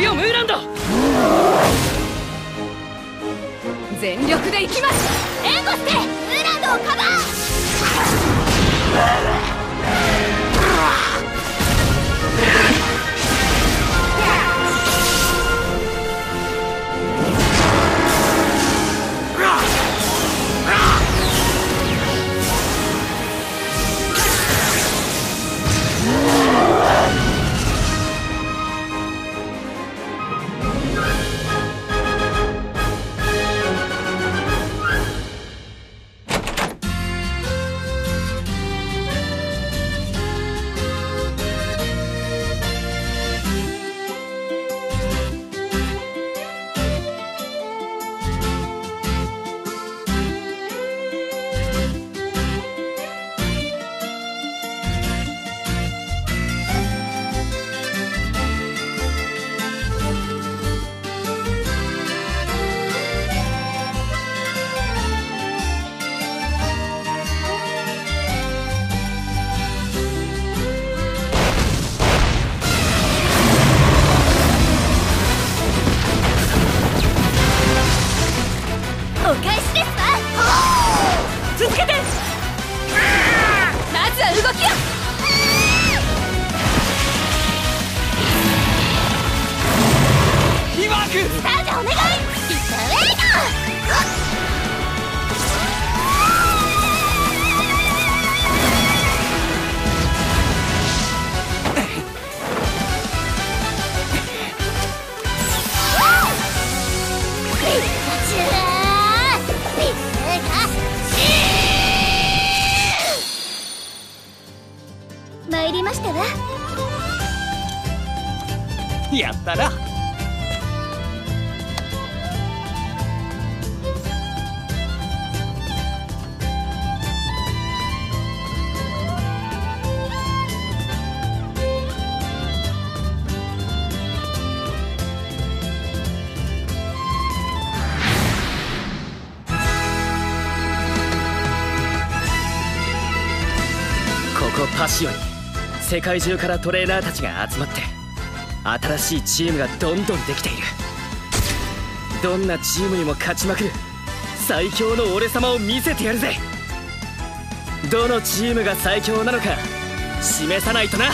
くよムーランド。全力でいきます。援護してムーランドをカバー。リワークスタートお願いいったれ参りましたわやったなこパシオに世界中からトレーナーたちが集まって新しいチームがどんどんできている。どんなチームにも勝ちまくる最強の俺様を見せてやるぜ。どのチームが最強なのか示さないとな。